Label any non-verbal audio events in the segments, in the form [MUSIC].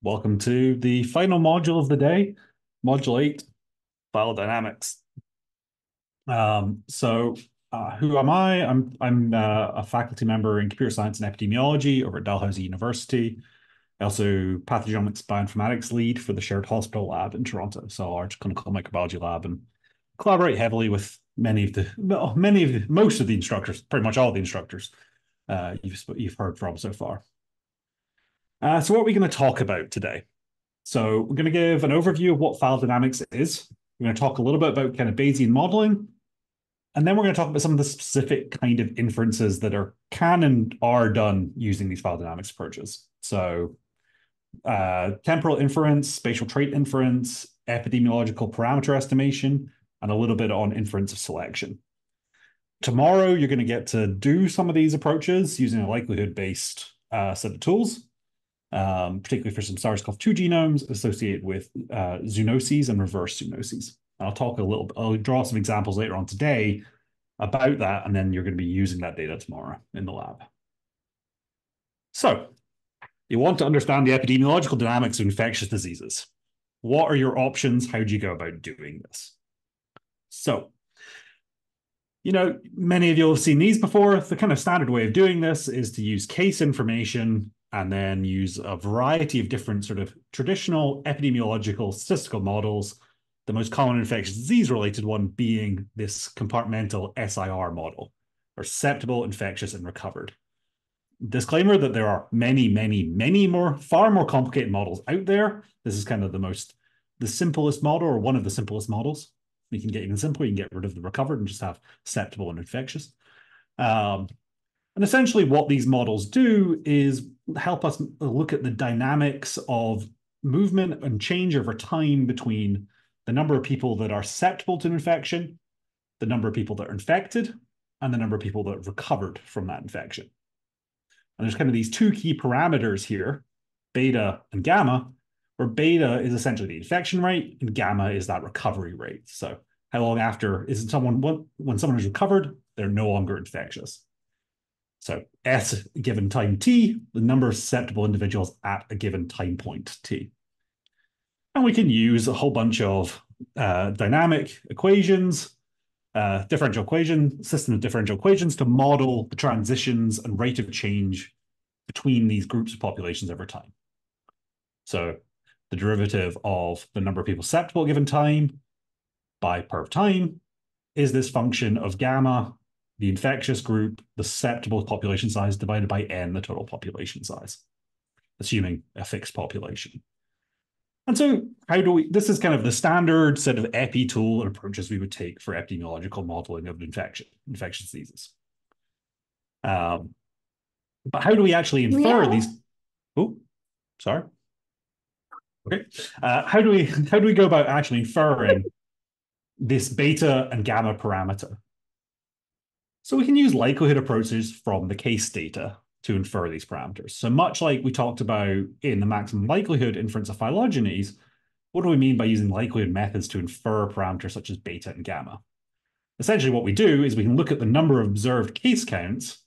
Welcome to the final module of the day, Module 8, Phylogenetic. Um, so, uh, who am I? I'm, I'm uh, a faculty member in computer science and epidemiology over at Dalhousie University. I also pathogenomics bioinformatics lead for the Shared Hospital Lab in Toronto, so a large clinical microbiology lab, and collaborate heavily with many of the, well, many of the, most of the instructors, pretty much all the instructors uh, you've, you've heard from so far. Uh, so what are we going to talk about today? So we're going to give an overview of what file dynamics is. We're going to talk a little bit about kind of Bayesian modeling. And then we're going to talk about some of the specific kind of inferences that are can and are done using these file dynamics approaches. So uh, temporal inference, spatial trait inference, epidemiological parameter estimation, and a little bit on inference of selection. Tomorrow, you're going to get to do some of these approaches using a likelihood-based uh, set of tools um, particularly for some SARS-CoV-2 genomes associated with uh, zoonoses and reverse zoonoses. I'll talk a little, I'll draw some examples later on today about that, and then you're going to be using that data tomorrow in the lab. So you want to understand the epidemiological dynamics of infectious diseases. What are your options? How do you go about doing this? So, you know, many of you have seen these before. The kind of standard way of doing this is to use case information and then use a variety of different sort of traditional epidemiological statistical models. The most common infectious disease related one being this compartmental SIR model, or susceptible, infectious, and recovered. Disclaimer that there are many, many, many more, far more complicated models out there. This is kind of the most, the simplest model, or one of the simplest models. You can get even simpler. You can get rid of the recovered and just have susceptible and infectious. Um, and essentially, what these models do is help us look at the dynamics of movement and change over time between the number of people that are susceptible to an infection, the number of people that are infected, and the number of people that have recovered from that infection. And there's kind of these two key parameters here, beta and gamma, where beta is essentially the infection rate and gamma is that recovery rate. So how long after is someone when someone is recovered, they're no longer infectious. So S given time t, the number of susceptible individuals at a given time point t. And we can use a whole bunch of uh, dynamic equations, uh, differential equation, system of differential equations to model the transitions and rate of change between these groups of populations over time. So the derivative of the number of people susceptible given time by per time is this function of gamma the infectious group, the susceptible population size divided by n, the total population size, assuming a fixed population. And so how do we, this is kind of the standard set of epi tool and approaches we would take for epidemiological modeling of infection, infectious diseases. Um, but how do we actually infer yeah. these? Oh, sorry. Okay. Uh, how do we [LAUGHS] how do we go about actually inferring this beta and gamma parameter? So we can use likelihood approaches from the case data to infer these parameters. So much like we talked about in the maximum likelihood inference of phylogenies, what do we mean by using likelihood methods to infer parameters such as beta and gamma? Essentially what we do is we can look at the number of observed case counts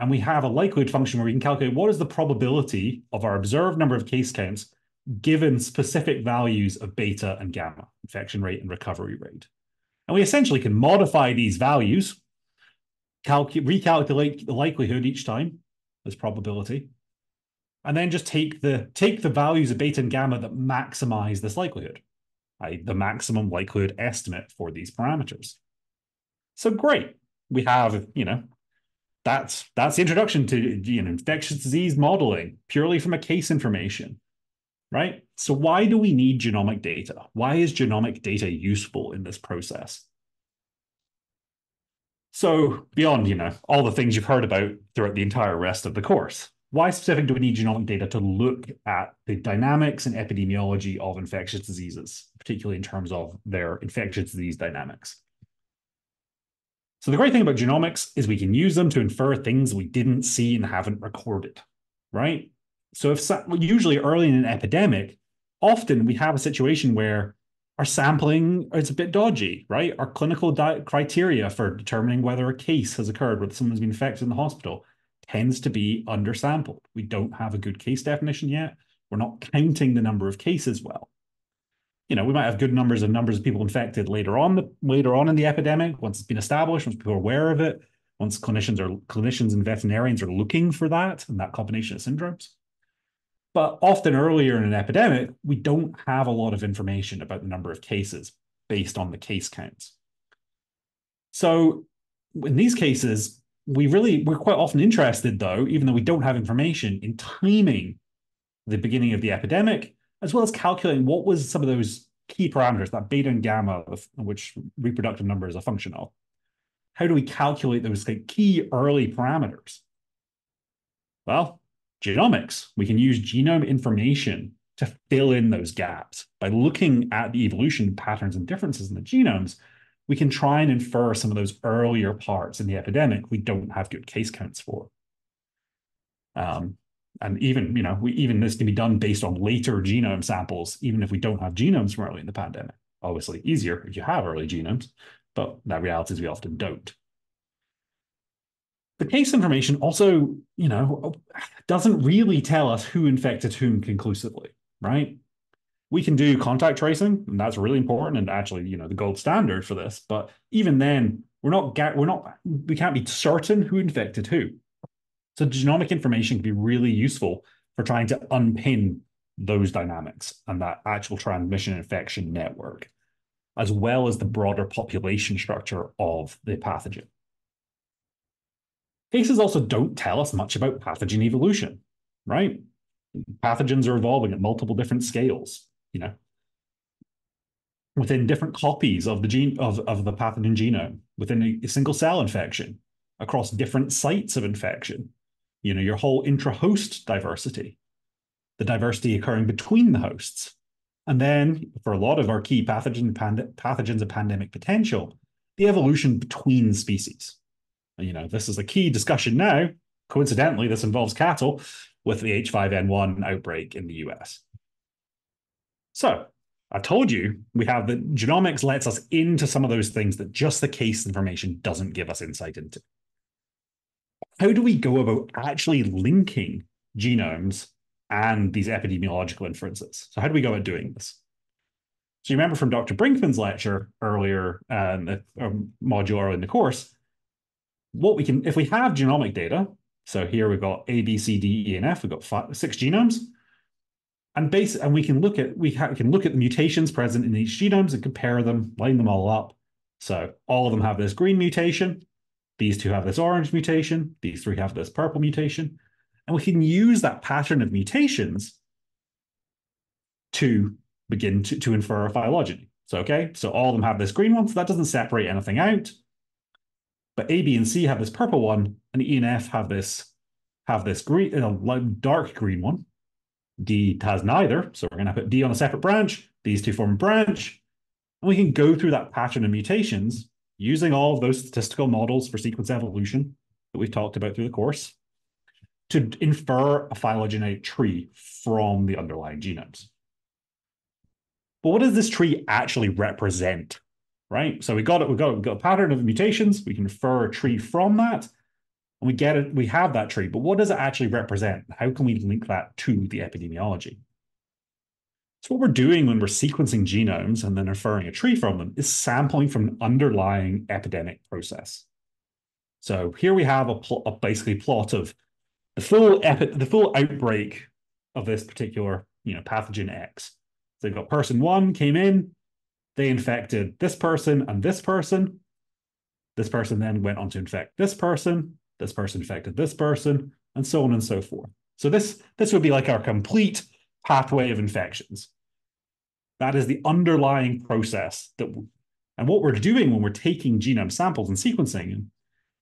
and we have a likelihood function where we can calculate what is the probability of our observed number of case counts given specific values of beta and gamma, infection rate and recovery rate. And we essentially can modify these values recalculate the likelihood each time as probability, and then just take the take the values of beta and gamma that maximize this likelihood, the maximum likelihood estimate for these parameters. So great, we have you know that's that's the introduction to you know infectious disease modeling purely from a case information, right? So why do we need genomic data? Why is genomic data useful in this process? So beyond, you know, all the things you've heard about throughout the entire rest of the course, why specific do we need genomic data to look at the dynamics and epidemiology of infectious diseases, particularly in terms of their infectious disease dynamics? So the great thing about genomics is we can use them to infer things we didn't see and haven't recorded, right? So if usually early in an epidemic, often we have a situation where our sampling is a bit dodgy, right? Our clinical criteria for determining whether a case has occurred where someone's been infected in the hospital tends to be undersampled. We don't have a good case definition yet. We're not counting the number of cases well. You know, we might have good numbers of numbers of people infected later on the later on in the epidemic, once it's been established, once people are aware of it, once clinicians are clinicians and veterinarians are looking for that and that combination of syndromes. But often earlier in an epidemic, we don't have a lot of information about the number of cases based on the case counts. So in these cases, we really we're quite often interested, though, even though we don't have information, in timing the beginning of the epidemic, as well as calculating what was some of those key parameters, that beta and gamma, of which reproductive number is a function of. How do we calculate those key early parameters? Well, genomics. We can use genome information to fill in those gaps. By looking at the evolution patterns and differences in the genomes, we can try and infer some of those earlier parts in the epidemic we don't have good case counts for. Um, and even, you know, we even this can be done based on later genome samples, even if we don't have genomes from early in the pandemic. Obviously, easier if you have early genomes, but that reality is we often don't. The case information also, you know, doesn't really tell us who infected whom conclusively, right? We can do contact tracing, and that's really important and actually, you know, the gold standard for this. But even then, we're not we're not we can't be certain who infected who. So genomic information can be really useful for trying to unpin those dynamics and that actual transmission infection network, as well as the broader population structure of the pathogen. Cases also don't tell us much about pathogen evolution, right? Pathogens are evolving at multiple different scales, you know, within different copies of the gene of, of the pathogen genome, within a, single cell infection, across different sites of infection, you know, your whole intra-host diversity, the diversity occurring between the hosts. And then for a lot of our key pathogen, pand- pathogens of pandemic potential, the evolution between species you know, this is a key discussion now. Coincidentally, this involves cattle with the H5N1 outbreak in the US. So I told you we have the genomics lets us into some of those things that just the case information doesn't give us insight into. How do we go about actually linking genomes and these epidemiological inferences? So how do we go about doing this? So you remember from Dr. Brinkman's lecture earlier, uh, the um, module in the course, what we can, if we have genomic data, so here we've got A, B, C, D, E, and F, we've got five, six genomes, and base, and we can look at we, can look at the mutations present in each genomes and compare them, line them all up. So all of them have this green mutation, these two have this orange mutation, these three have this purple mutation, and we can use that pattern of mutations to begin to, to infer a phylogeny. So okay, so all of them have this green one, so that doesn't separate anything out. But A, B, and C have this purple one, and E and F have this have this green, you know, dark green one. D has neither, so we're going to put D on a separate branch. These two form a branch, and we can go through that pattern of mutations using all of those statistical models for sequence evolution that we've talked about through the course to infer a phylogenetic tree from the underlying genomes. But what does this tree actually represent? Right? So we got it. We got we got a pattern of mutations. We can infer a tree from that, and we get it. We have that tree, but what does it actually represent? How can we link that to the epidemiology? So what we're doing when we're sequencing genomes and then inferring a tree from them is sampling from an underlying epidemic process. So here we have a, pl- a basically plot of the full the full outbreak of this particular you know pathogen X. So you've got person one came in, they infected this person and this person. This person then went on to infect this person. This person infected this person, and so on and so forth. So this, this would be like our complete pathway of infections. That is the underlying process that, and what we're doing when we're taking genome samples and sequencing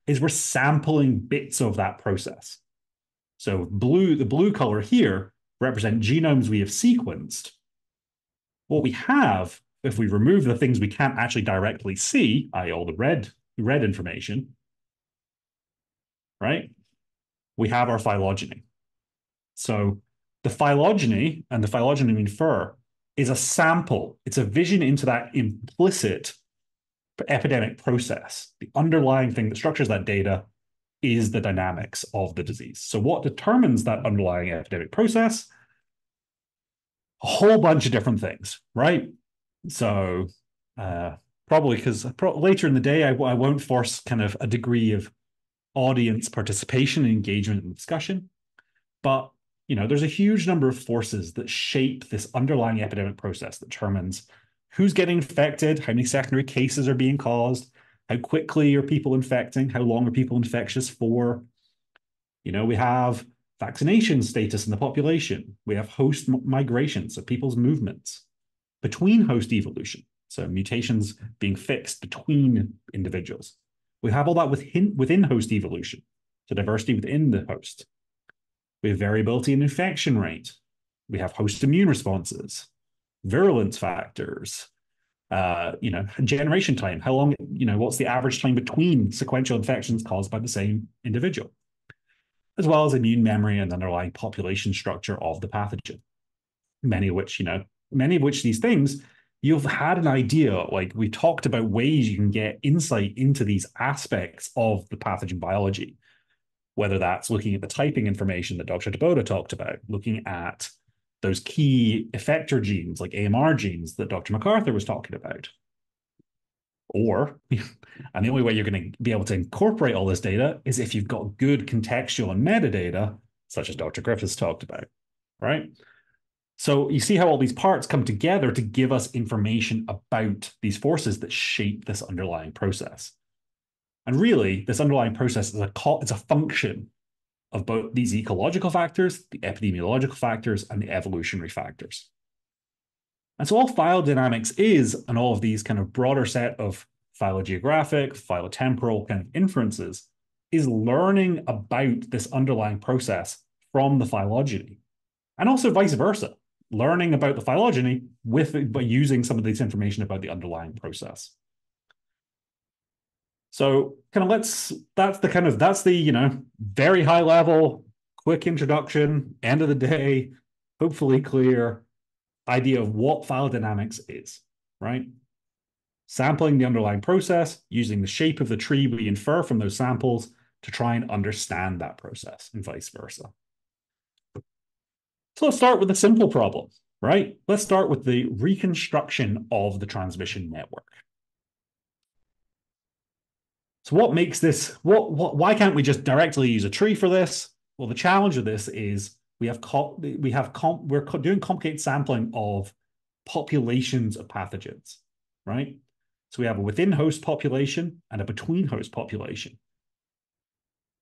is we're sampling bits of that process. So blue, the blue color here represent genomes we have sequenced. What we have if we remove the things we can't actually directly see, i.e. all the red, red information, right? We have our phylogeny. So the phylogeny and the phylogeny we infer is a sample. It's a vision into that implicit epidemic process. The underlying thing that structures that data is the dynamics of the disease. So what determines that underlying epidemic process? a whole bunch of different things, right? So uh, probably because pro- later in the day, I, I won't force kind of a degree of audience participation and engagement and discussion. But you know, there's a huge number of forces that shape this underlying epidemic process that determines who's getting infected, how many secondary cases are being caused, how quickly are people infecting, how long are people infectious for. You know, we have vaccination status in the population. We have host migration, so people's movements between host evolution, so mutations being fixed between individuals. We have all that within, within host evolution, so diversity within the host. We have variability in infection rate. We have host immune responses, virulence factors, uh, you know, generation time. How long, you know, what's the average time between sequential infections caused by the same individual? As well as immune memory and underlying population structure of the pathogen. Many of which, you know, many of which these things you've had an idea like we talked about ways you can get insight into these aspects of the pathogen biology whether that's looking at the typing information that Dr. Taboada talked about, looking at those key effector genes like AMR genes that Dr. MacArthur was talking about. Or, [LAUGHS] and the only way you're going to be able to incorporate all this data is if you've got good contextual and metadata, such as Dr. Griffiths talked about, right? So you see how all these parts come together to give us information about these forces that shape this underlying process. And really, this underlying process is a it's a function of both these ecological factors, the epidemiological factors, and the evolutionary factors. And so all phylogenomics is, and all of these kind of broader set of phylogeographic, phylotemporal kind of inferences, is learning about this underlying process from the phylogeny. And also vice versa, learning about the phylogeny with by using some of this information about the underlying process. So kind of let's that's the kind of that's the you know very high level quick introduction end of the day hopefully clear idea of what phylogenomics is right sampling the underlying process using the shape of the tree we infer from those samples to try and understand that process and vice versa so let's start with a simple problem right let's start with the reconstruction of the transmission network so what makes this, what, what, why can't we just directly use a tree for this? Well, the challenge of this is we have, we have, we're doing complicated sampling of populations of pathogens, right? So we have a within host population and a between host population.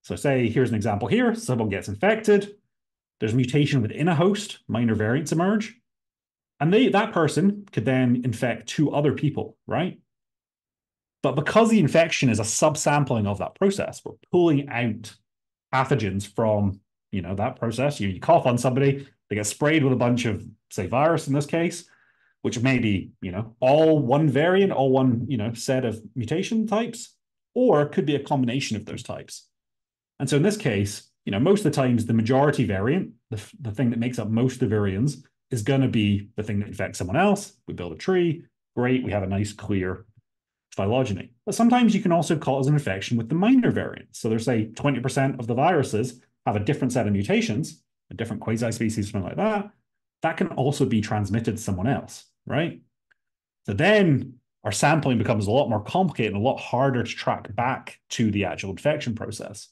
So say, here's an example here, someone gets infected, there's mutation within a host, minor variants emerge, and they that person could then infect two other people, right? But because the infection is a subsampling of that process, we're pulling out pathogens from you know that process. You, you cough on somebody, they get sprayed with a bunch of say virus in this case, which may be you know all one variant, all one you know set of mutation types, or could be a combination of those types. And so in this case, you know most of the times the majority variant, the, the thing that makes up most of the variants, is going to be the thing that infects someone else. We build a tree, great, we have a nice clear phylogeny. But sometimes you can also cause an infection with the minor variants. So there's say 20% of the viruses have a different set of mutations, a different quasi-species, something like that. That can also be transmitted to someone else, right? So then our sampling becomes a lot more complicated and a lot harder to track back to the actual infection process.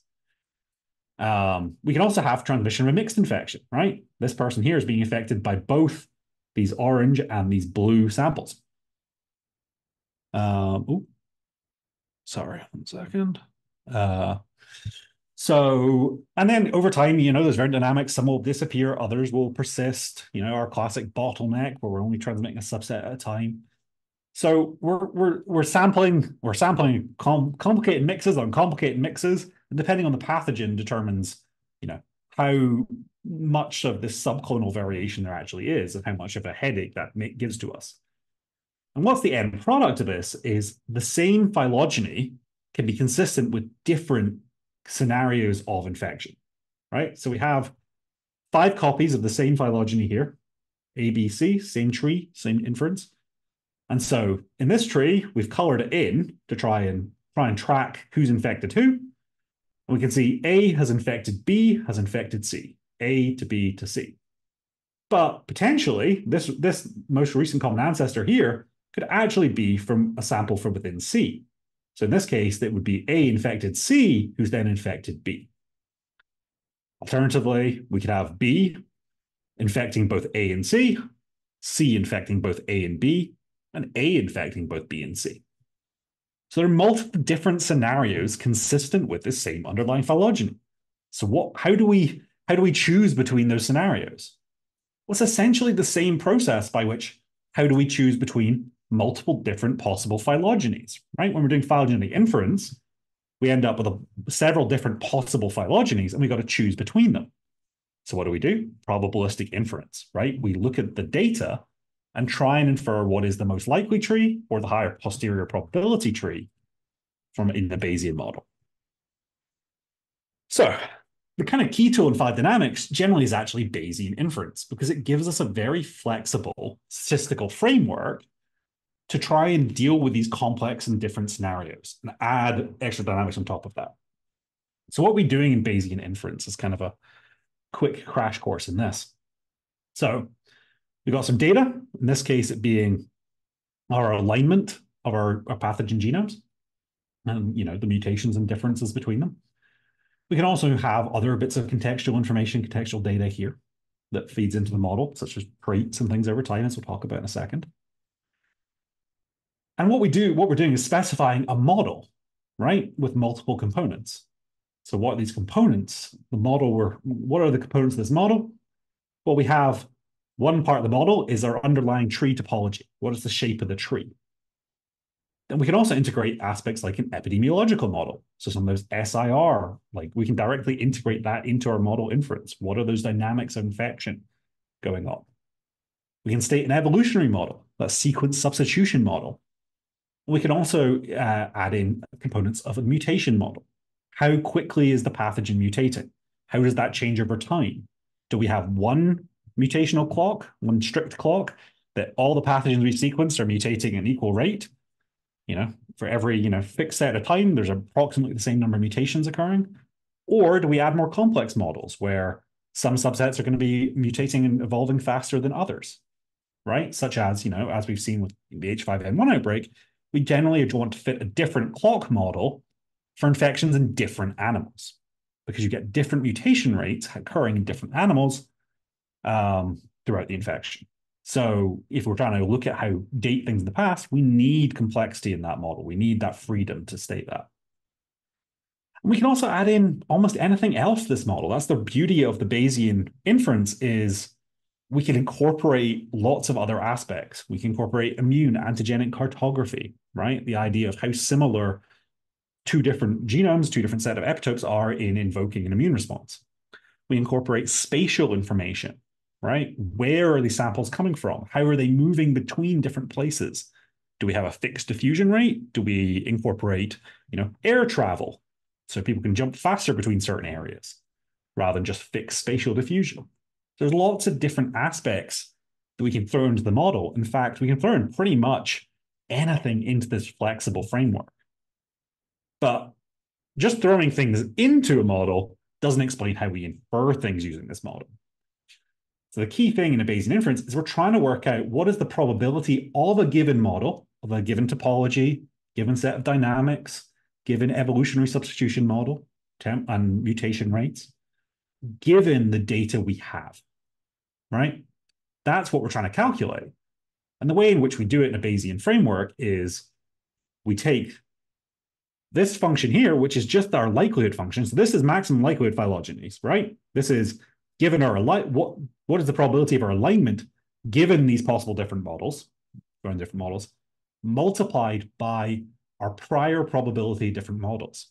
Um, we can also have transmission of a mixed infection, right? This person here is being infected by both these orange and these blue samples. Um, sorry, one second. Uh, so, and then over time, you know, there's very dynamics. Some will disappear, others will persist. You know, our classic bottleneck where we're only transmitting a subset at a time. So we're we're we're sampling we're sampling com complicated mixes on complicated mixes, depending on the pathogen determines, you know, how much of this subclonal variation there actually is, and how much of a headache that gives to us. And what's the end product of this is the same phylogeny can be consistent with different scenarios of infection, right? So we have five copies of the same phylogeny here, A, B, C, same tree, same inference. And so in this tree, we've colored it in to try and try and track who's infected who. We can see A has infected B, has infected C, A to B to C. But potentially, this, this most recent common ancestor here could actually be from a sample from within C. So in this case, it would be A infected C, who's then infected B. Alternatively, we could have B infecting both A and C, C infecting both A and B, and A infecting both B and C. So there are multiple different scenarios consistent with the same underlying phylogeny. So what how do we how do we choose between those scenarios? Well, it's essentially the same process by which how do we choose between multiple different possible phylogenies, right? When we're doing phylogenetic inference, we end up with a, several different possible phylogenies and we've got to choose between them. So what do we do? Probabilistic inference, right? We look at the data and try and infer what is the most likely tree or the higher posterior probability tree from in the Bayesian model. So the kind of key tool in phylogenetic dynamics generally is actually Bayesian inference because it gives us a very flexible statistical framework to try and deal with these complex and different scenarios and add extra dynamics on top of that. So what we're doing in Bayesian inference is kind of a quick crash course in this. So we've got some data, in this case it being our alignment of our, our pathogen genomes and you know the mutations and differences between them. We can also have other bits of contextual information, contextual data here that feeds into the model, such as traits and things over time, as we'll talk about in a second. And what we do, what we're doing is specifying a model, right, with multiple components. So what are these components? The model we're, what are the components of this model? Well, we have one part of the model is our underlying tree topology. What is the shape of the tree? Then we can also integrate aspects like an epidemiological model. So some of those SIR, like we can directly integrate that into our model inference. What are those dynamics of infection going on? We can state an evolutionary model, a sequence substitution model. We can also uh, add in components of a mutation model. How quickly is the pathogen mutating? How does that change over time? Do we have one mutational clock, one strict clock, that all the pathogens we sequence are mutating at an equal rate? You know, for every you know fixed set of time, there's approximately the same number of mutations occurring. Or do we add more complex models where some subsets are going to be mutating and evolving faster than others, right? Such as, you know, as we've seen with the H5N1 outbreak, we generally want to fit a different clock model for infections in different animals because you get different mutation rates occurring in different animals um, throughout the infection. So if we're trying to look at how date things in the past, we need complexity in that model. We need that freedom to state that. And we can also add in almost anything else to this model. That's the beauty of the Bayesian inference is we can incorporate lots of other aspects. We can incorporate immune antigenic cartography, right? The idea of how similar two different genomes, two different set of epitopes are in invoking an immune response. We incorporate spatial information, right? Where are these samples coming from? How are they moving between different places? Do we have a fixed diffusion rate? Do we incorporate, you know, air travel so people can jump faster between certain areas rather than just fixed spatial diffusion? There's lots of different aspects that we can throw into the model. In fact, we can throw in pretty much anything into this flexible framework. But just throwing things into a model doesn't explain how we infer things using this model. So the key thing in a Bayesian inference is we're trying to work out what is the probability of a given model, of a given topology, given set of dynamics, given evolutionary substitution model, and mutation rates, given the data we have, right? That's what we're trying to calculate. And the way in which we do it in a Bayesian framework is we take this function here, which is just our likelihood function. So this is maximum likelihood phylogenies, right? This is given our what what is the probability of our alignment given these possible different models, different models, multiplied by our prior probability of different models.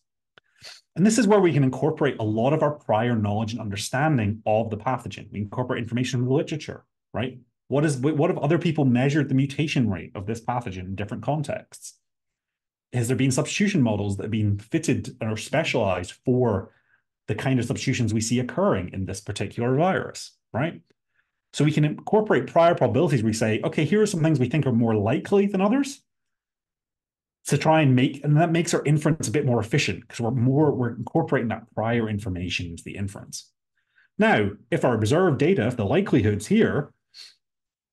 And this is where we can incorporate a lot of our prior knowledge and understanding of the pathogen. We incorporate information from the literature, right? What is what have other people measured the mutation rate of this pathogen in different contexts? has there been substitution models that have been fitted or specialized for the kind of substitutions we see occurring in this particular virus, right? So we can incorporate prior probabilities. We say, okay, here are some things we think are more likely than others to try and make, and that makes our inference a bit more efficient because we're more, we're incorporating that prior information into the inference. Now, if our observed data, if the likelihoods here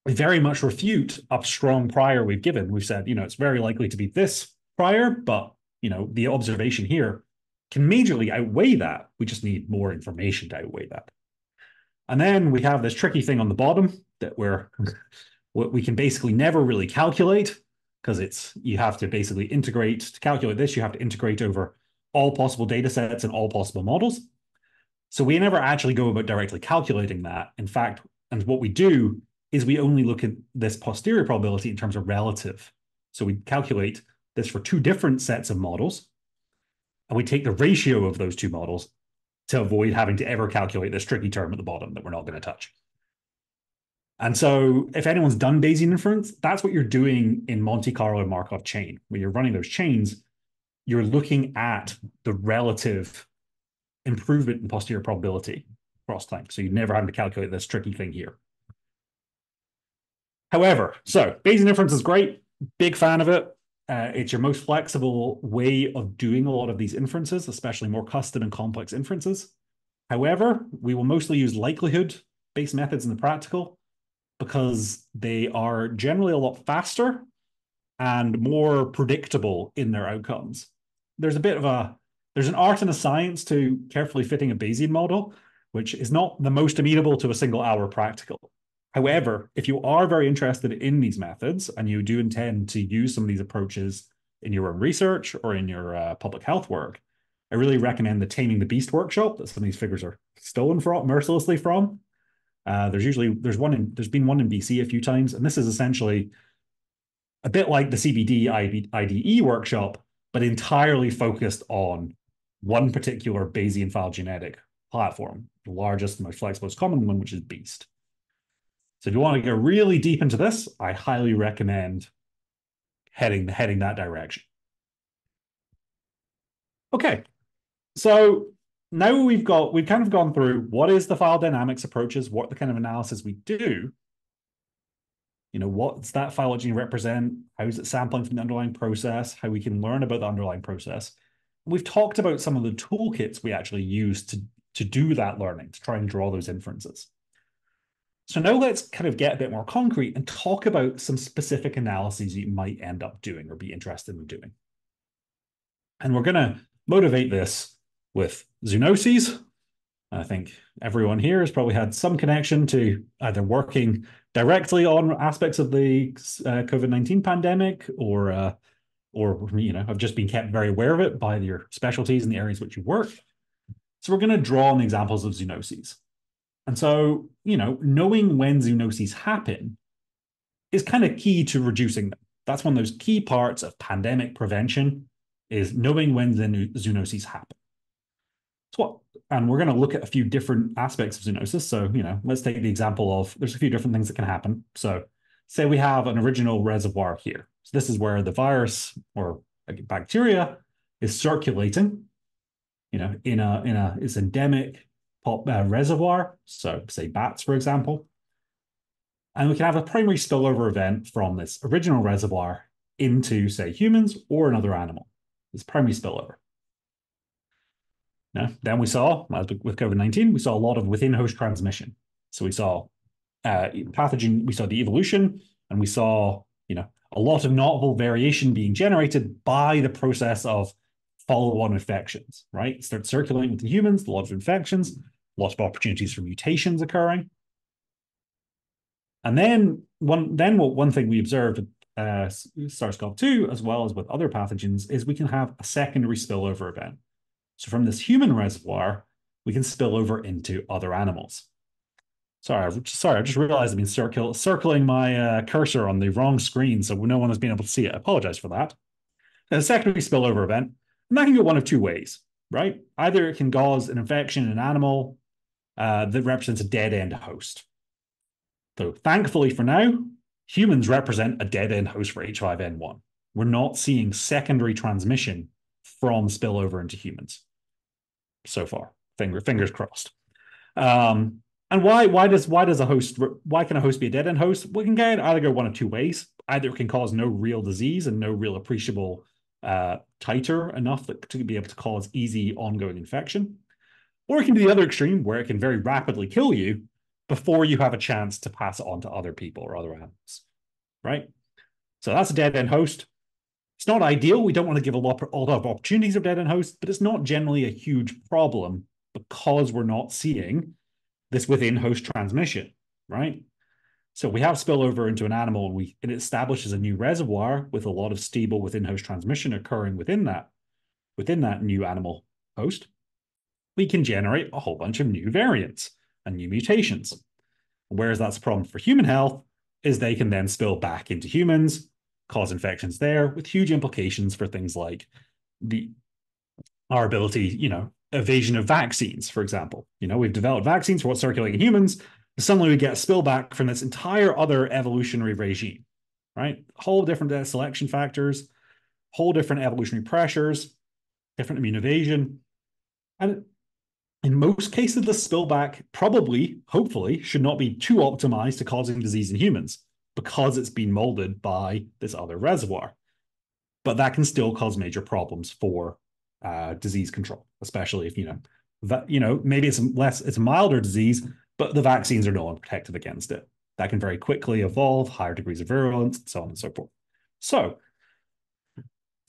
we very much refute a strong prior we've given, we've said, you know, it's very likely to be this prior, but, you know, the observation here can majorly outweigh that. We just need more information to outweigh that. And then we have this tricky thing on the bottom that we're we can basically never really calculate because it's you have to basically integrate to calculate this you have to integrate over all possible data sets and all possible models. So we never actually go about directly calculating that. In fact and what we do is we only look at this posterior probability in terms of relative. So we calculate this for two different sets of models and we take the ratio of those two models to avoid having to ever calculate this tricky term at the bottom that we're not going to touch and so if anyone's done Bayesian inference, that's what you're doing in Monte Carlo Markov chain. When you're running those chains, you're looking at the relative improvement in posterior probability across time. So you never have to calculate this tricky thing here. However, so Bayesian inference is great. Big fan of it. Uh, it's your most flexible way of doing a lot of these inferences, especially more custom and complex inferences. However, we will mostly use likelihood-based methods in the practical because they are generally a lot faster and more predictable in their outcomes. There's a bit of a there's an art and a science to carefully fitting a Bayesian model, which is not the most amenable to a single hour practical. However, if you are very interested in these methods and you do intend to use some of these approaches in your own research or in your uh, public health work, I really recommend the Taming the Beast workshop that some of these figures are stolen from mercilessly from. Uh, there's usually there's one in there's been one in BC a few times, and this is essentially a bit like the CBD IDE workshop, but entirely focused on one particular Bayesian phylogenetic platform, the largest, most flexible, most common one, which is Beast. So if you want to go really deep into this, I highly recommend heading heading that direction. Okay, so now we've got we've kind of gone through what is the file dynamics approaches, what the kind of analysis we do. You know, what's that phylogeny represent? How is it sampling from the underlying process? How we can learn about the underlying process. We've talked about some of the toolkits we actually use to, to do that learning, to try and draw those inferences. So now let's kind of get a bit more concrete and talk about some specific analyses you might end up doing or be interested in doing. And we're going to motivate this with zoonoses. I think everyone here has probably had some connection to either working directly on aspects of the uh, COVID nineteen pandemic, or uh, or you know have just been kept very aware of it by your specialties in the areas which you work. So we're going to draw on examples of zoonoses, and so you know knowing when zoonoses happen is kind of key to reducing them. That's one of those key parts of pandemic prevention is knowing when the zoonoses happen. So and we're going to look at a few different aspects of zoonosis. So, you know, let's take the example of there's a few different things that can happen. So say we have an original reservoir here. So this is where the virus or bacteria is circulating, you know, in a, in a, is endemic pop, uh, reservoir. So say bats, for example. And we can have a primary spillover event from this original reservoir into, say, humans or another animal. This primary spillover. Yeah. Then we saw, with COVID 19, we saw a lot of within host transmission. So we saw uh, pathogen, we saw the evolution, and we saw, you know, a lot of novel variation being generated by the process of follow-on infections, right? Start circulating with the humans, a lot of infections, lots of opportunities for mutations occurring. And then one then what one thing we observed uh, SARS-CoV-2, as well as with other pathogens, is we can have a secondary spillover event. So from this human reservoir, we can spill over into other animals. Sorry, sorry, I just realized I've been circling my uh, cursor on the wrong screen, so no one has been able to see it. I apologize for that. A secondary spillover event, and that can go one of two ways, right? Either it can cause an infection in an animal uh, that represents a dead end host. So thankfully for now, humans represent a dead end host for H5N1. We're not seeing secondary transmission from spillover into humans so far. Finger, fingers crossed. Um, and why why does why does a host why can a host be a dead end host? We can get either go one of two ways. Either it can cause no real disease and no real appreciable uh, titer enough that to be able to cause easy ongoing infection, Or it can be the other extreme where it can very rapidly kill you before you have a chance to pass it on to other people or other animals, right? So that's a dead end host. It's not ideal. We don't want to give a lot, a lot of opportunities of dead end hosts, but it's not generally a huge problem because we're not seeing this within host transmission, right? So we have spillover into an animal and we it establishes a new reservoir with a lot of stable within host transmission occurring within that within that new animal host. We can generate a whole bunch of new variants and new mutations. Whereas that's a problem for human health is they can then spill back into humans, cause infections there with huge implications for things like the our ability, you know, evasion of vaccines, for example. You know, we've developed vaccines for what's circulating in humans, suddenly we get a spillback from this entire other evolutionary regime, right? Whole different selection factors, whole different evolutionary pressures, different immune evasion. And in most cases, the spillback probably, hopefully, should not be too optimized to causing disease in humans because it's been molded by this other reservoir. But that can still cause major problems for uh, disease control, especially if you know that you know maybe it's less it's a milder disease, but the vaccines are no longer protective against it. That can very quickly evolve, higher degrees of virulence, and so on and so forth. So,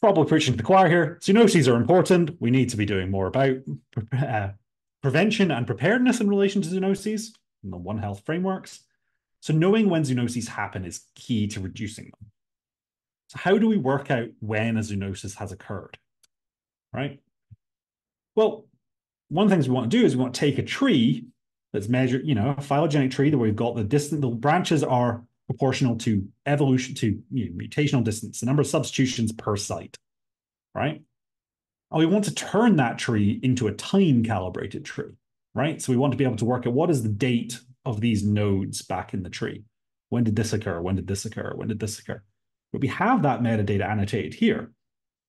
probably preaching to the choir here. Zoonoses are important. We need to be doing more about uh, prevention and preparedness in relation to zoonoses in the One Health frameworks. So, knowing when zoonoses happen is key to reducing them. So, how do we work out when a zoonosis has occurred? Right? Well, one of the things we want to do is we want to take a tree that's measured, you know, a phylogenetic tree that we've got the distance, the branches are proportional to evolution, to you know, mutational distance, the number of substitutions per site, right? And we want to turn that tree into a time calibrated tree, right? So we want to be able to work out what is the date of these nodes back in the tree. When did this occur? When did this occur? When did this occur? But we have that metadata annotated here,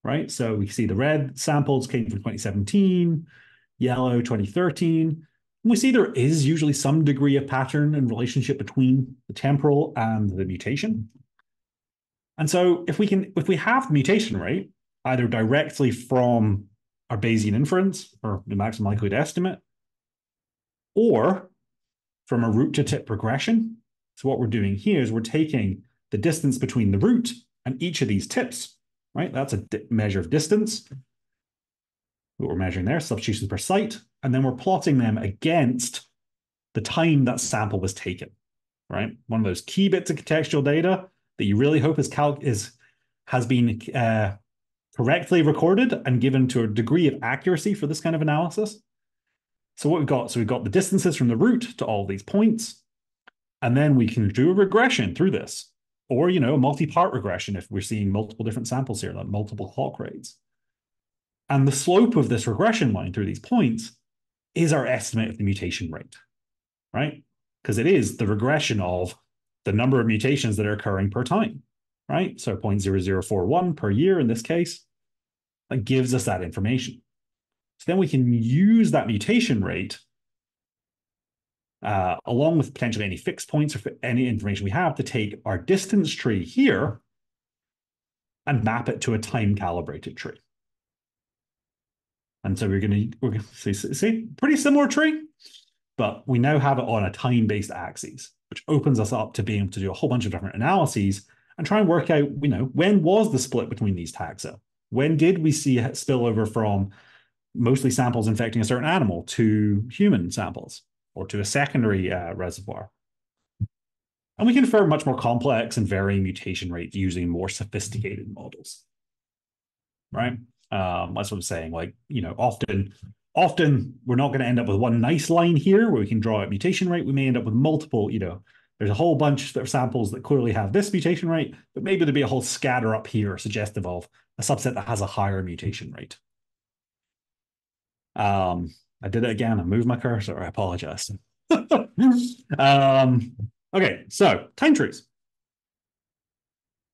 right? So we see the red samples came from 2017, yellow 2013, we see there is usually some degree of pattern and relationship between the temporal and the mutation. And so if we can, if we have the mutation rate, either directly from our Bayesian inference or the maximum likelihood estimate, or from a root to tip progression. So what we're doing here is we're taking the distance between the root and each of these tips, right? That's a measure of distance. What we're measuring there, substitutions per site and then we're plotting them against the time that sample was taken, right? One of those key bits of contextual data that you really hope is cal- is has been uh, correctly recorded and given to a degree of accuracy for this kind of analysis. So what we've got, so we've got the distances from the root to all these points, and then we can do a regression through this, or you know, a multi-part regression if we're seeing multiple different samples here, like multiple clock rates. And the slope of this regression line through these points is our estimate of the mutation rate, right? Because it is the regression of the number of mutations that are occurring per time, right? So 0.0041 per year in this case, that gives us that information. So then we can use that mutation rate uh, along with potentially any fixed points or any information we have to take our distance tree here and map it to a time calibrated tree. And so we're going to we're going to see, see pretty similar tree, but we now have it on a time-based axis, which opens us up to being able to do a whole bunch of different analyses and try and work out, you know, when was the split between these taxa? When did we see spillover from mostly samples infecting a certain animal to human samples or to a secondary uh, reservoir? And we can infer much more complex and varying mutation rates using more sophisticated models, right? Um, that's what I'm saying. Like, you know, often, often we're not going to end up with one nice line here where we can draw a mutation rate. We may end up with multiple, you know, there's a whole bunch of samples that clearly have this mutation rate, but maybe there'd be a whole scatter up here suggestive of a subset that has a higher mutation rate. Um, I did it again. I moved my cursor. I apologize. [LAUGHS] um, okay, so time trees.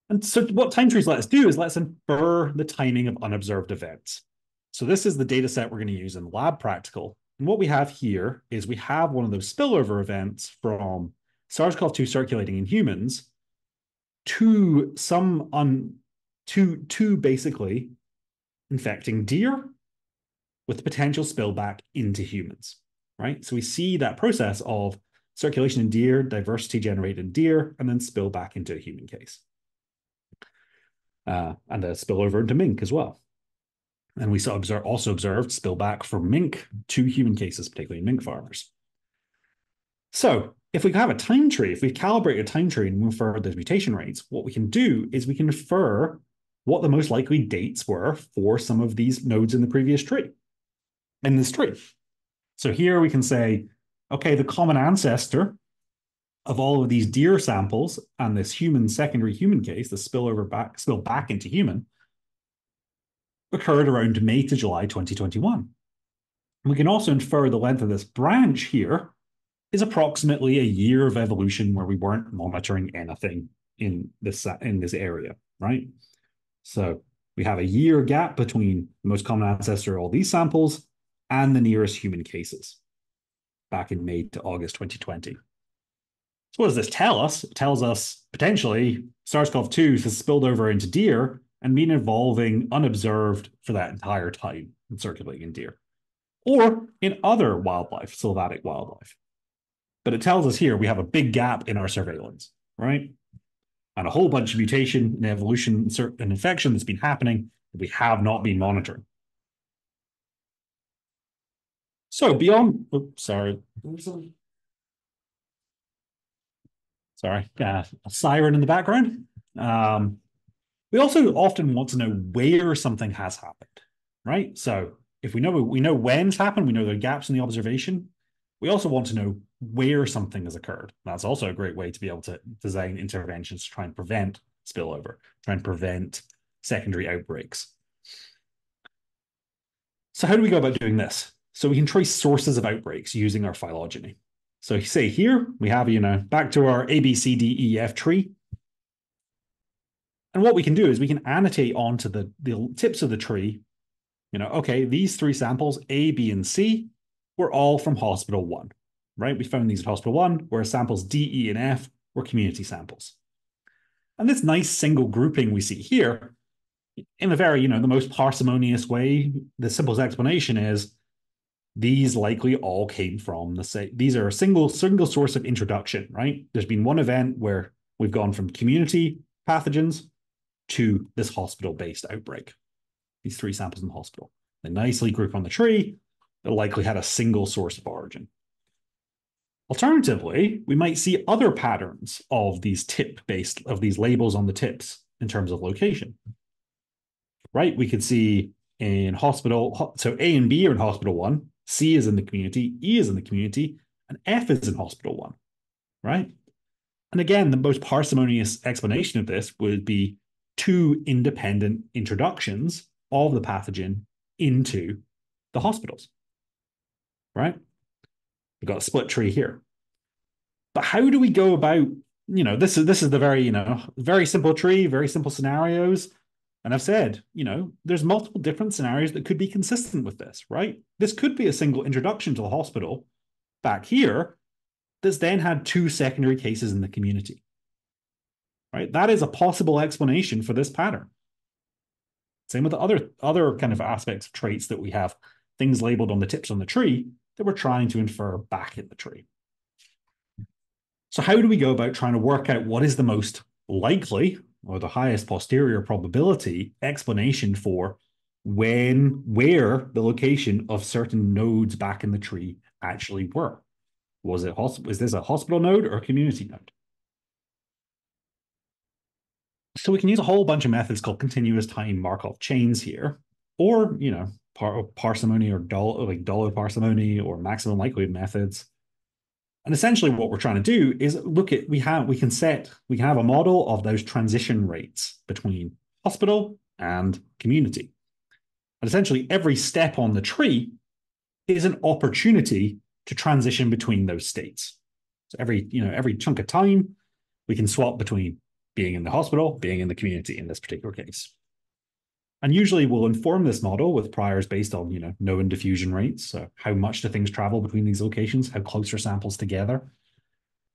And so what time trees let us do is let us infer the timing of unobserved events. So this is the data set we're going to use in lab practical. And what we have here is we have one of those spillover events from SARS-CoV-2 circulating in humans to some on to to basically infecting deer with potential spillback into humans, right? So we see that process of circulation in deer, diversity generated in deer, and then spill back into a human case. Uh, and a spillover into mink as well. And we observe, also observed spillback from mink to human cases, particularly in mink farmers. So if we have a time tree, if we calibrate a time tree and infer those mutation rates, what we can do is we can infer what the most likely dates were for some of these nodes in the previous tree, in this tree. So here we can say, okay, the common ancestor of all of these deer samples and this human secondary human case, the spillover back, spill back into human, occurred around May to July 2021. We can also infer the length of this branch here is approximately a year of evolution where we weren't monitoring anything in this in this area, right? So we have a year gap between the most common ancestor of all these samples and the nearest human cases back in May to August 2020. So what does this tell us? It tells us potentially SARS-CoV-2 has spilled over into deer and been evolving unobserved for that entire time and circulating in deer or in other wildlife, sylvatic wildlife. But it tells us here we have a big gap in our surveillance, right? And a whole bunch of mutation and evolution and infection that's been happening that we have not been monitoring. So beyond, oops, sorry. Sorry, uh, a siren in the background. Um, we also often want to know where something has happened, right? So if we know we know when it's happened, we know there are gaps in the observation. We also want to know where something has occurred. That's also a great way to be able to design interventions to try and prevent spillover, try and prevent secondary outbreaks. So how do we go about doing this? So we can trace sources of outbreaks using our phylogeny. So say here we have, you know, back to our A, B, C, D, E, F tree. And what we can do is we can annotate onto the, the tips of the tree, you know, okay, these three samples, A, B, and C, were all from hospital one right? We found these at Hospital 1, where samples D, E, and F were community samples. And this nice single grouping we see here, in a very, you know, the most parsimonious way, the simplest explanation is these likely all came from the same, these are a single, single source of introduction, right? There's been one event where we've gone from community pathogens to this hospital-based outbreak. These three samples in the hospital. They nicely group on the tree. They likely had a single source of origin. Alternatively, we might see other patterns of these tip-based, of these labels on the tips in terms of location. Right? We could see in hospital, so A and B are in hospital one, C is in the community, E is in the community, and F is in hospital one, right? And again, the most parsimonious explanation of this would be two independent introductions of the pathogen into the hospitals, right? We've got a split tree here. But how do we go about, you know, this is this is the very, you know, very simple tree, very simple scenarios. And I've said, you know, there's multiple different scenarios that could be consistent with this, right? This could be a single introduction to the hospital back here that's then had two secondary cases in the community. Right? That is a possible explanation for this pattern. Same with the other other kind of aspects of traits that we have, things labeled on the tips on the tree that we're trying to infer back in the tree. So how do we go about trying to work out what is the most likely or the highest posterior probability explanation for when, where the location of certain nodes back in the tree actually were? Was it was this a hospital node or a community node? So we can use a whole bunch of methods called continuous time Markov chains here, or you know, par parsimony or dollar like dollar parsimony or maximum likelihood methods. And essentially what we're trying to do is look at we have we can set we can have a model of those transition rates between hospital and community. And essentially every step on the tree is an opportunity to transition between those states. So every, you know, every chunk of time we can swap between being in the hospital, being in the community in this particular case. And usually we'll inform this model with priors based on, you know, known diffusion rates. So how much do things travel between these locations? How close are samples together?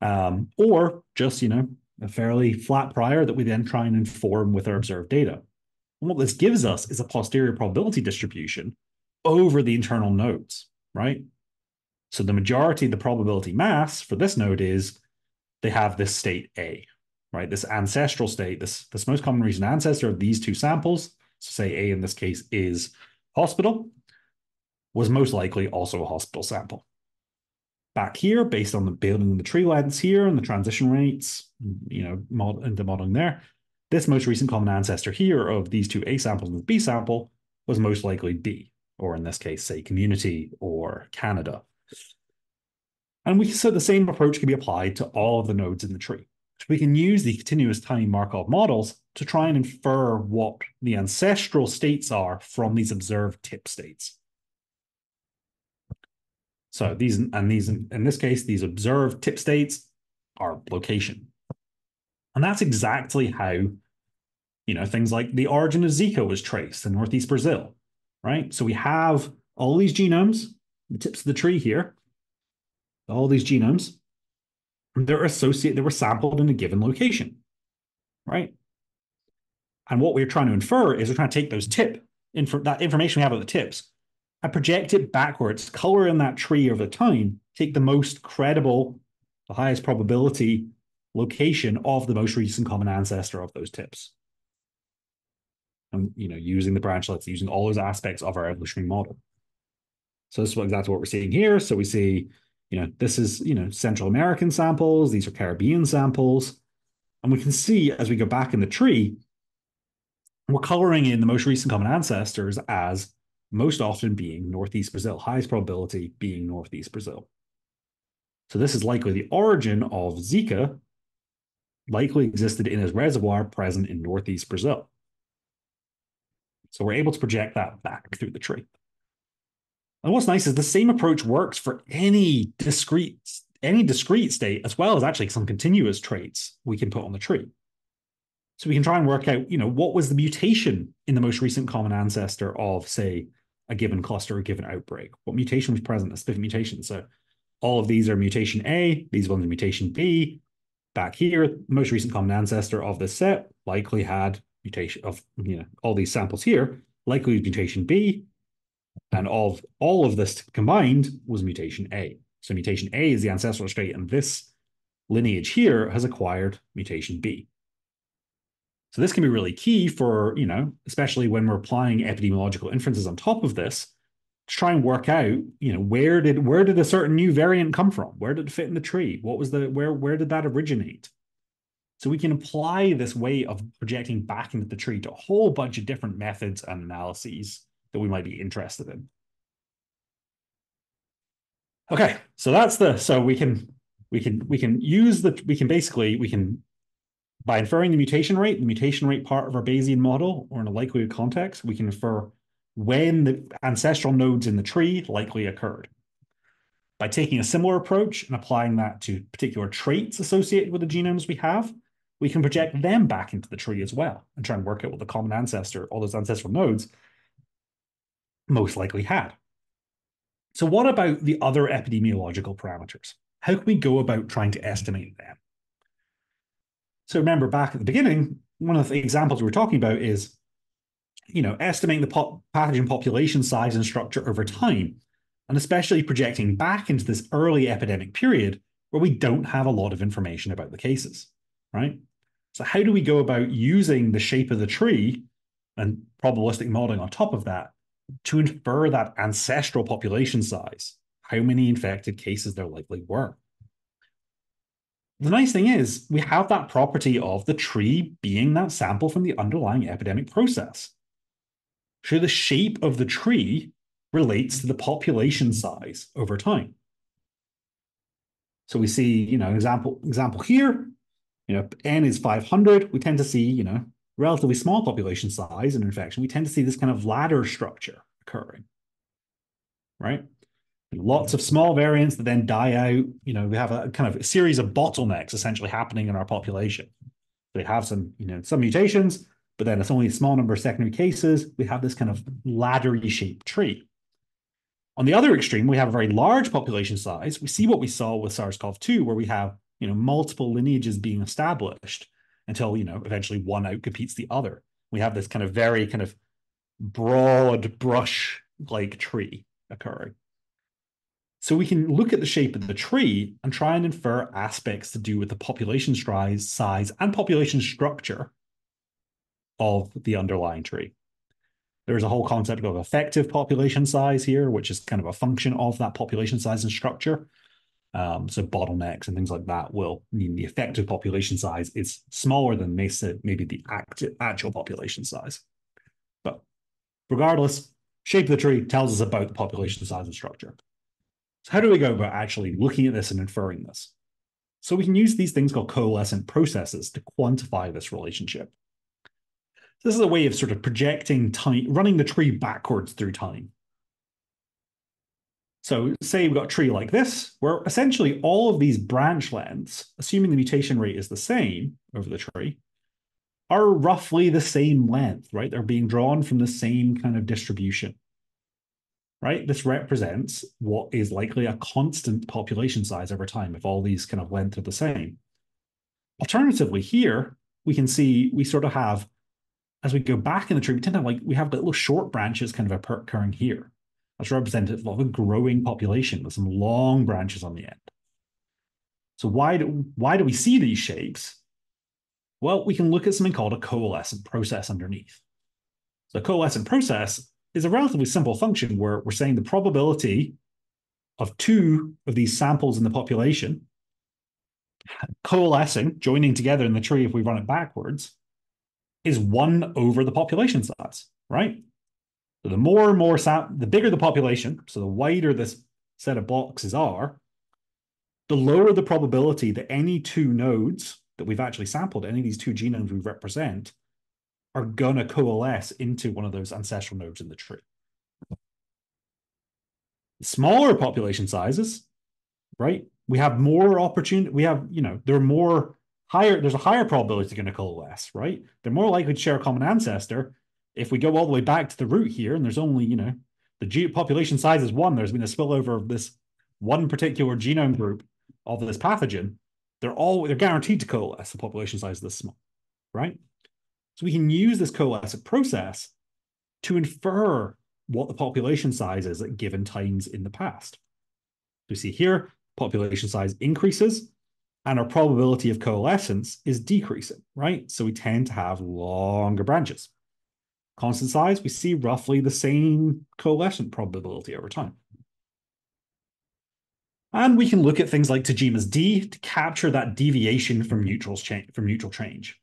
Um, or just, you know, a fairly flat prior that we then try and inform with our observed data. And what this gives us is a posterior probability distribution over the internal nodes, right? So the majority, of the probability mass for this node is they have this state A, right? This ancestral state, this, this most common recent ancestor of these two samples, say A in this case is hospital, was most likely also a hospital sample. Back here, based on the building the tree lengths here and the transition rates, you know, mod and the modeling there, this most recent common ancestor here of these two A samples and the B sample was most likely B, or in this case, say community or Canada. And we so the same approach can be applied to all of the nodes in the tree. So we can use the continuous time Markov models to try and infer what the ancestral states are from these observed tip states. So these and these in this case, these observed tip states are location. And that's exactly how, you know, things like the origin of Zika was traced in Northeast Brazil, right? So we have all these genomes, the tips of the tree here, all these genomes, they're associated, they were sampled in a given location, right? And what we're trying to infer is we're trying to take those tip, inf- that information we have about the tips, and project it backwards, color in that tree over time, take the most credible, the highest probability location of the most recent common ancestor of those tips. And you know, using the branchlets, using all those aspects of our evolutionary model. So this is exactly what we're seeing here. So we see, you know, this is, you know, Central American samples, these are Caribbean samples. And we can see as we go back in the tree, we're coloring in the most recent common ancestors as most often being Northeast Brazil, highest probability being Northeast Brazil. So this is likely the origin of Zika, likely existed in a reservoir present in Northeast Brazil. So we're able to project that back through the tree. And what's nice is the same approach works for any discrete any discrete state as well as actually some continuous traits we can put on the tree. So we can try and work out, you know, what was the mutation in the most recent common ancestor of, say, a given cluster, a given outbreak? What mutation was present, a specific mutation? So all of these are mutation A, these ones are mutation B. Back here, most recent common ancestor of this set likely had mutation of, you know, all these samples here, likely mutation B, and of all of this combined was mutation A. So mutation A is the ancestral trait, and this lineage here has acquired mutation B. So this can be really key for, you know, especially when we're applying epidemiological inferences on top of this, to try and work out, you know, where did where did a certain new variant come from? Where did it fit in the tree? What was the where where did that originate? So we can apply this way of projecting back into the tree to a whole bunch of different methods and analyses that we might be interested in. Okay, so that's the so we can we can we can use the we can basically we can by inferring the mutation rate, the mutation rate part of our Bayesian model, or in a likelihood context, we can infer when the ancestral nodes in the tree likely occurred. By taking a similar approach and applying that to particular traits associated with the genomes we have, we can project them back into the tree as well and try and work out what the common ancestor, all those ancestral nodes, most likely had. So what about the other epidemiological parameters? How can we go about trying to estimate them? So remember back at the beginning, one of the examples we were talking about is, you know, estimating the pathogen population size and structure over time, and especially projecting back into this early epidemic period where we don't have a lot of information about the cases, right? So how do we go about using the shape of the tree and probabilistic modeling on top of that to infer that ancestral population size, how many infected cases there likely were? The nice thing is, we have that property of the tree being that sample from the underlying epidemic process. So the shape of the tree relates to the population size over time. So we see, you know, example example here, you know, n is 500. We tend to see, you know, relatively small population size and infection. We tend to see this kind of ladder structure occurring, right? lots of small variants that then die out. You know, we have a kind of a series of bottlenecks essentially happening in our population. They have some, you know, some mutations, but then it's only a small number of secondary cases. We have this kind of laddery shaped tree. On the other extreme, we have a very large population size. We see what we saw with SARS-CoV-2, where we have, you know, multiple lineages being established until, you know, eventually one outcompetes the other. We have this kind of very kind of broad brush like tree occurring. So we can look at the shape of the tree and try and infer aspects to do with the population size and population structure of the underlying tree. There's a whole concept of effective population size here, which is kind of a function of that population size and structure. Um, so bottlenecks and things like that will mean the effective population size is smaller than maybe the active, actual population size. But regardless, shape of the tree tells us about the population size and structure. So how do we go about actually looking at this and inferring this? So we can use these things called coalescent processes to quantify this relationship. This is a way of sort of projecting time, running the tree backwards through time. So say we've got a tree like this, where essentially all of these branch lengths, assuming the mutation rate is the same over the tree, are roughly the same length, right? They're being drawn from the same kind of distribution, right? This represents what is likely a constant population size over time if all these kind of length are the same. Alternatively, here, we can see we sort of have, as we go back in the tree, we tend to have like, we have little short branches kind of occurring here that's representative of a growing population with some long branches on the end. So why do, why do we see these shapes? Well, we can look at something called a coalescent process underneath. So a coalescent process is a relatively simple function where we're saying the probability of two of these samples in the population coalescing, joining together in the tree if we run it backwards, is one over the population size, right? So the more and more, the bigger the population, so the wider this set of boxes are, the lower the probability that any two nodes that we've actually sampled, any of these two genomes we represent, are going to coalesce into one of those ancestral nodes in the tree. Smaller population sizes, right? We have more opportunity. We have, you know, there are more higher, there's a higher probability they're going to coalesce, right? They're more likely to share a common ancestor if we go all the way back to the root here, and there's only, you know, the population size is one, there's been a spillover of this one particular genome group of this pathogen, they're all they're guaranteed to coalesce. The population size is this small, right? So we can use this coalescent process to infer what the population size is at given times in the past. We see here, population size increases and our probability of coalescence is decreasing, right? So we tend to have longer branches constant size, we see roughly the same coalescent probability over time. And we can look at things like Tajima's D to capture that deviation from neutral change from neutral change.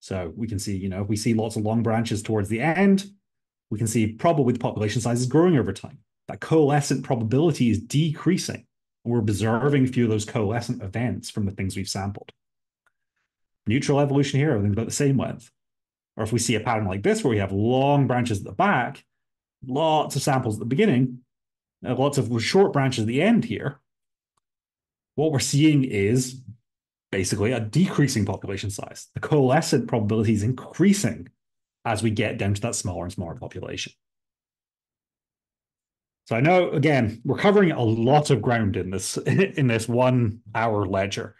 So we can see, you know, if we see lots of long branches towards the end, we can see probably the population size is growing over time. That coalescent probability is decreasing. We're observing a few of those coalescent events from the things we've sampled. Neutral evolution here, everything's about the same length. Or if we see a pattern like this, where we have long branches at the back, lots of samples at the beginning, uh, lots of short branches at the end here, what we're seeing is basically a decreasing population size. The coalescent probability is increasing as we get down to that smaller and smaller population. So I know, again, we're covering a lot of ground in this [LAUGHS] in this one hour lecture.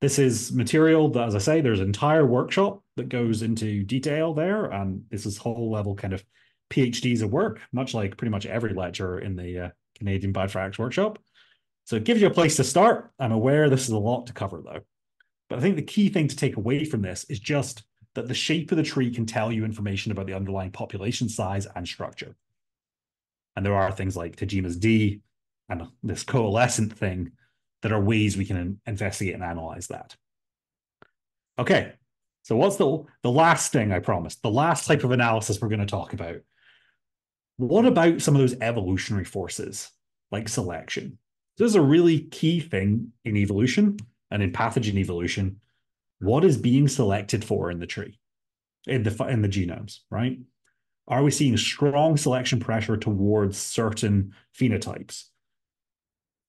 This is material that, as I say, there's an entire workshop that goes into detail there, and this is whole level kind of PhDs of work, much like pretty much every lecture in the uh, Canadian Bioinformatics workshop. So it gives you a place to start. I'm aware this is a lot to cover though. But I think the key thing to take away from this is just that the shape of the tree can tell you information about the underlying population size and structure. And there are things like Tajima's D and this coalescent thing that are ways we can investigate and analyze that. Okay, so what's the, the last thing I promised? The last type of analysis we're going to talk about. What about some of those evolutionary forces like selection? This is a really key thing in evolution and in pathogen evolution. What is being selected for in the tree, in the in the genomes, right? Are we seeing strong selection pressure towards certain phenotypes?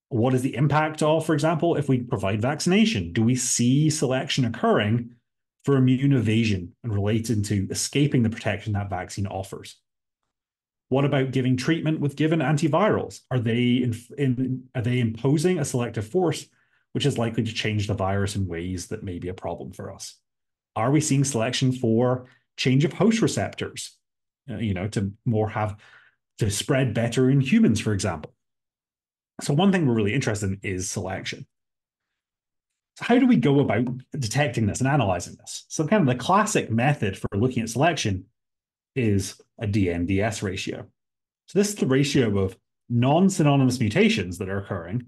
What is the impact of, for example, if we provide vaccination? Do we see selection occurring for immune evasion and related to escaping the protection that vaccine offers? What about giving treatment with given antivirals? Are they in, in, are they imposing a selective force which is likely to change the virus in ways that may be a problem for us? Are we seeing selection for change of host receptors? Uh, you know, to more have to spread better in humans, for example. So one thing we're really interested in is selection. So how do we go about detecting this and analyzing this? So kind of the classic method for looking at selection is a DNDS ratio. So this is the ratio of non-synonymous mutations that are occurring,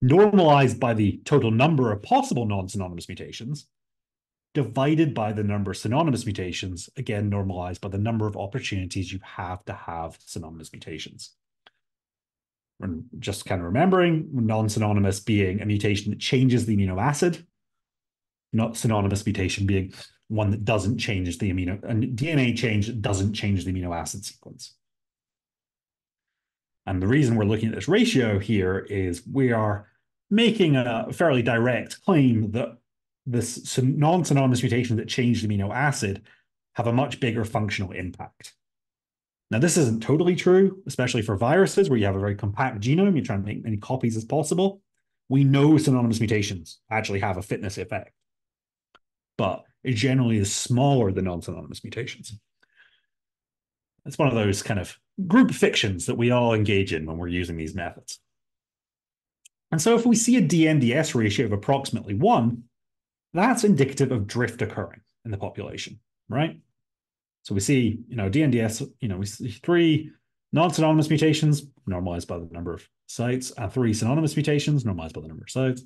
normalized by the total number of possible non-synonymous mutations, divided by the number of synonymous mutations, again, normalized by the number of opportunities you have to have synonymous mutations. And just kind of remembering non-synonymous being a mutation that changes the amino acid, not synonymous mutation being one that doesn't change the amino, and DNA change doesn't change the amino acid sequence. And the reason we're looking at this ratio here is we are making a fairly direct claim that this non-synonymous mutations that change the amino acid have a much bigger functional impact. Now, this isn't totally true, especially for viruses where you have a very compact genome, you're trying to make many copies as possible. We know synonymous mutations actually have a fitness effect, but it generally is smaller than non-synonymous mutations. It's one of those kind of group fictions that we all engage in when we're using these methods. And so if we see a DNDS ratio of approximately one, that's indicative of drift occurring in the population, right? So we see, you know, DNDS, you know, we see three non-synonymous mutations normalized by the number of sites, and three synonymous mutations normalized by the number of sites.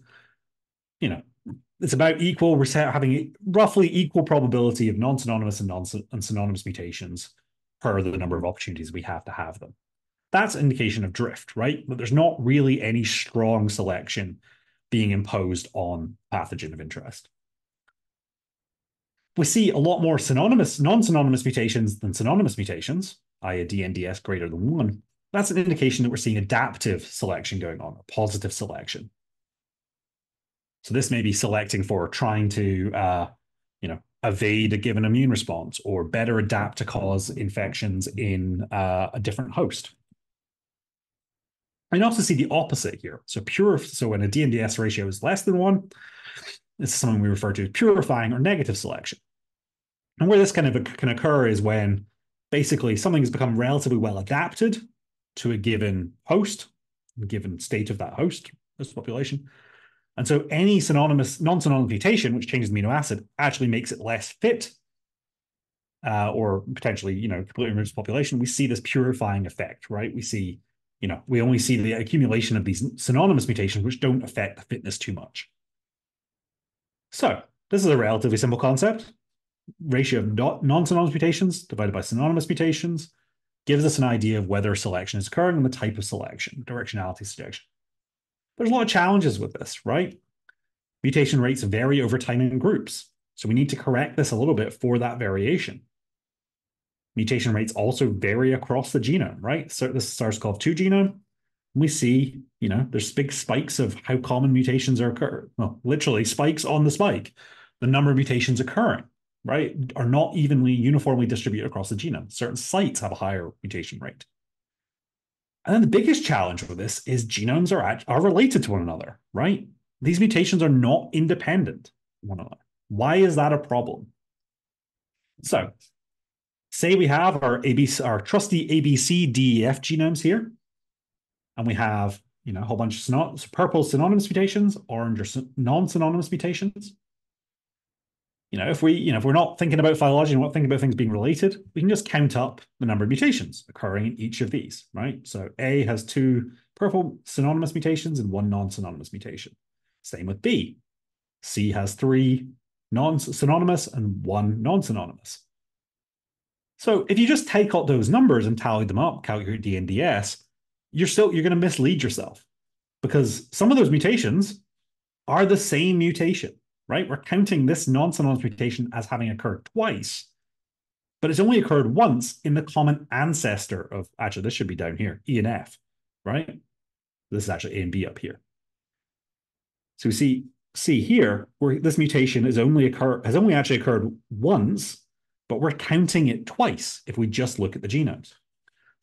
You know, it's about equal, we're having roughly equal probability of non-synonymous and non-synonymous mutations per the number of opportunities we have to have them. That's indication of drift, right? But there's not really any strong selection being imposed on pathogen of interest. We see a lot more synonymous, non-synonymous mutations than synonymous mutations, i.e. DNDS greater than one. That's an indication that we're seeing adaptive selection going on, a positive selection. So this may be selecting for trying to, uh, you know, evade a given immune response or better adapt to cause infections in uh, a different host. And also see the opposite here. So pure, so when a DNDS ratio is less than one, this is something we refer to as purifying or negative selection. And where this kind of can occur is when basically something has become relatively well adapted to a given host, a given state of that host, host population, and so any synonymous, non-synonymous mutation, which changes the amino acid, actually makes it less fit uh, or potentially, you know, completely removes population. We see this purifying effect, right? We see, you know, we only see the accumulation of these synonymous mutations, which don't affect the fitness too much. So this is a relatively simple concept. Ratio of non-synonymous mutations divided by synonymous mutations gives us an idea of whether selection is occurring and the type of selection, directionality selection. There's a lot of challenges with this, right? Mutation rates vary over time in groups. So we need to correct this a little bit for that variation. Mutation rates also vary across the genome, right? So this is SARS-CoV-2 genome. We see, you know, there's big spikes of how common mutations are occur. Well, literally spikes on the spike. The number of mutations occurring, right, are not evenly uniformly distributed across the genome. Certain sites have a higher mutation rate. And then the biggest challenge with this is genomes are, are related to one another, right? These mutations are not independent one another. Why is that a problem? So say we have our ABC, our trusty ABC DEF genomes here, and we have you know a whole bunch of synony purple synonymous mutations, orange or non-synonymous mutations you know, if we, you know, if we're not thinking about phylogeny, we're not thinking about things being related, we can just count up the number of mutations occurring in each of these, right? So A has two purple synonymous mutations and one non-synonymous mutation. Same with B. C has three non-synonymous and one non-synonymous. So if you just take out those numbers and tally them up, calculate DNDS, you're still you're going to mislead yourself because some of those mutations are the same mutation right? We're counting this non-synonymous mutation as having occurred twice, but it's only occurred once in the common ancestor of, actually, this should be down here, E and F, right? This is actually A and B up here. So we see, see here, where this mutation is only occur, has only actually occurred once, but we're counting it twice if we just look at the genomes.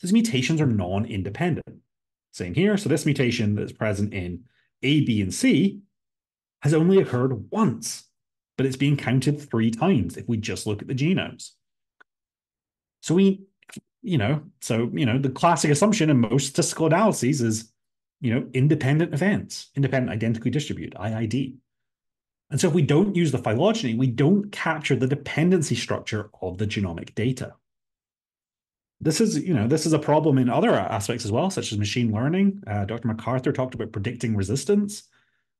These mutations are non-independent. Same here. So this mutation that is present in A, B, and C has only occurred once, but it's being counted three times if we just look at the genomes. So we, you know, so, you know, the classic assumption in most statistical analyses is, you know, independent events, independent identically distributed, IID. And so if we don't use the phylogeny, we don't capture the dependency structure of the genomic data. This is, you know, this is a problem in other aspects as well, such as machine learning. Uh, Dr. MacArthur talked about predicting resistance.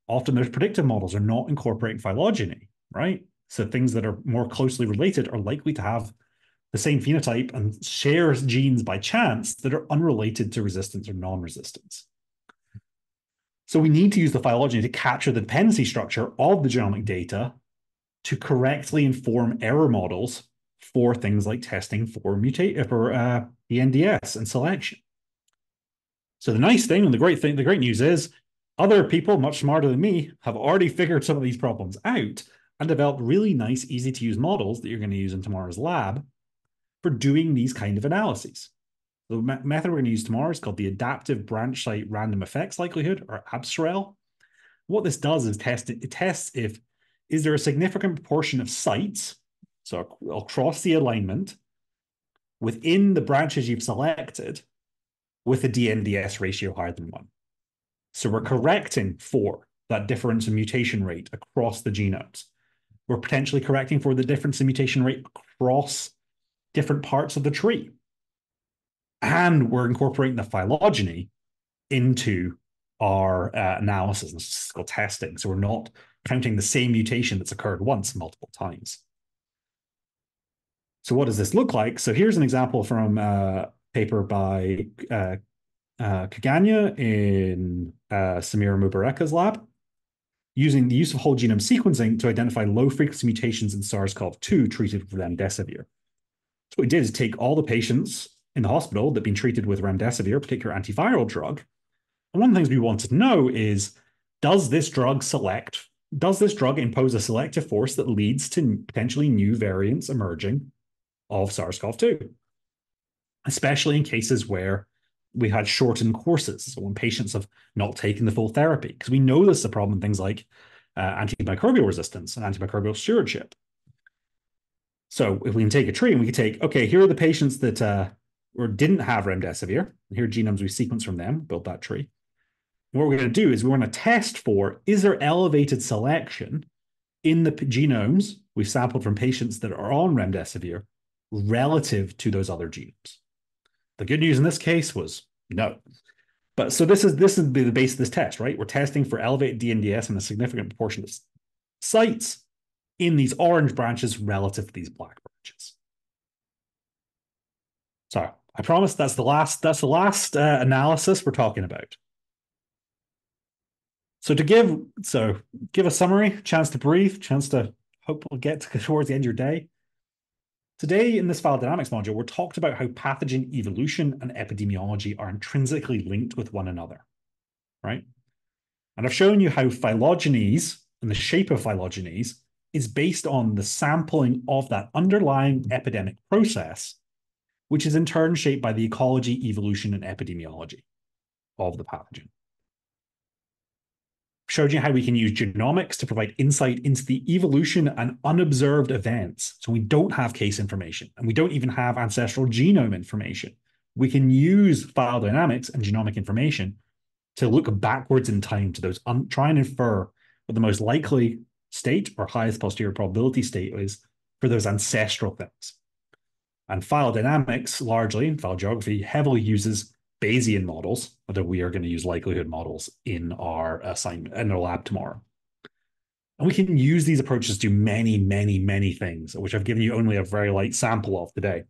Often those predictive models are not incorporating phylogeny, right? So things that are more closely related are likely to have the same phenotype and share genes by chance that are unrelated to resistance or non-resistance. So we need to use the phylogeny to capture the dependency structure of the genomic data to correctly inform error models for things like testing for mutate for uh, the NDS and selection. So the nice thing and the great thing, the great news is other people much smarter than me have already figured some of these problems out and developed really nice, easy to use models that you're going to use in tomorrow's lab for doing these kind of analyses. The method we're going to use tomorrow is called the Adaptive Branch Site Random Effects Likelihood, or ABSREL. What this does is test it tests if is there a significant proportion of sites, so across the alignment, within the branches you've selected, with a DNDS ratio higher than one. So we're correcting for that difference in mutation rate across the genomes. We're potentially correcting for the difference in mutation rate across different parts of the tree and we're incorporating the phylogeny into our uh, analysis and statistical testing. So we're not counting the same mutation that's occurred once multiple times. So what does this look like? So here's an example from a paper by uh, uh, Kuganya in uh, Samira Mubareka's lab, using the use of whole genome sequencing to identify low frequency mutations in SARS-CoV-2 treated with remdesivir. So what we did is take all the patients in the hospital that have been treated with remdesivir, a particular antiviral drug. And one of the things we wanted to know is, does this drug select, does this drug impose a selective force that leads to potentially new variants emerging of SARS-CoV-2? Especially in cases where we had shortened courses, so when patients have not taken the full therapy, because we know this is a problem in things like uh, antimicrobial resistance and antimicrobial stewardship. So if we can take a tree and we can take, okay, here are the patients that uh, or didn't have remdesivir. Here are genomes we sequence from them, build that tree. what we're going to do is we're going to test for is there elevated selection in the genomes we've sampled from patients that are on remdesivir relative to those other genomes. The good news in this case was no. But so this is this is the base of this test, right? We're testing for elevated DNDS in a significant proportion of sites in these orange branches relative to these black branches. So I promise that's the last that's the last uh, analysis we're talking about. So to give so give a summary, chance to breathe, chance to hope we'll get [LAUGHS] towards the end of your day. Today in this phylogenomics module, we're talked about how pathogen evolution and epidemiology are intrinsically linked with one another, right? And I've shown you how phylogenies and the shape of phylogenies is based on the sampling of that underlying epidemic process which is in turn shaped by the ecology, evolution, and epidemiology of the pathogen. Showed you how we can use genomics to provide insight into the evolution and unobserved events. So we don't have case information and we don't even have ancestral genome information. We can use phylogenomics and genomic information to look backwards in time to those, try and infer what the most likely state or highest posterior probability state is for those ancestral things. And phylogenomics, largely, in phylogeography, heavily uses Bayesian models, although we are going to use likelihood models in our assignment in our lab tomorrow. And we can use these approaches to do many, many, many things, which I've given you only a very light sample of today.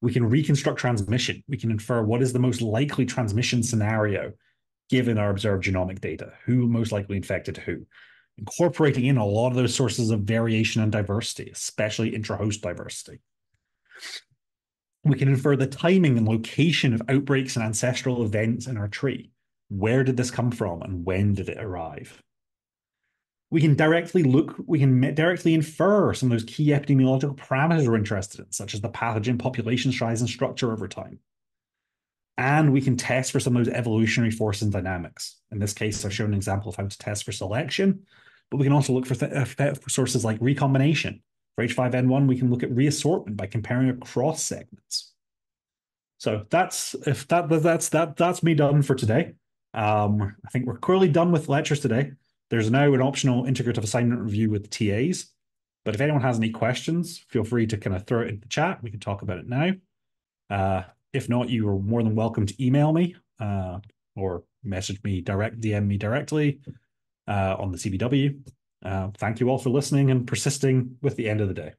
We can reconstruct transmission. We can infer what is the most likely transmission scenario given our observed genomic data, who most likely infected who, incorporating in a lot of those sources of variation and diversity, especially intra-host diversity. We can infer the timing and location of outbreaks and ancestral events in our tree. Where did this come from and when did it arrive? We can directly look, we can directly infer some of those key epidemiological parameters we're interested in, such as the pathogen population size and structure over time. And we can test for some of those evolutionary forces and dynamics. In this case, I've shown an example of how to test for selection, but we can also look for, uh, for sources like recombination, for H5N1, we can look at reassortment by comparing across segments. So that's if that that's that that's me done for today. Um, I think we're clearly done with lectures today. There's now an optional integrative assignment review with TAs. But if anyone has any questions, feel free to kind of throw it in the chat. We can talk about it now. Uh, if not, you are more than welcome to email me uh, or message me direct, DM me directly uh, on the CBW. Uh, thank you all for listening and persisting with the end of the day.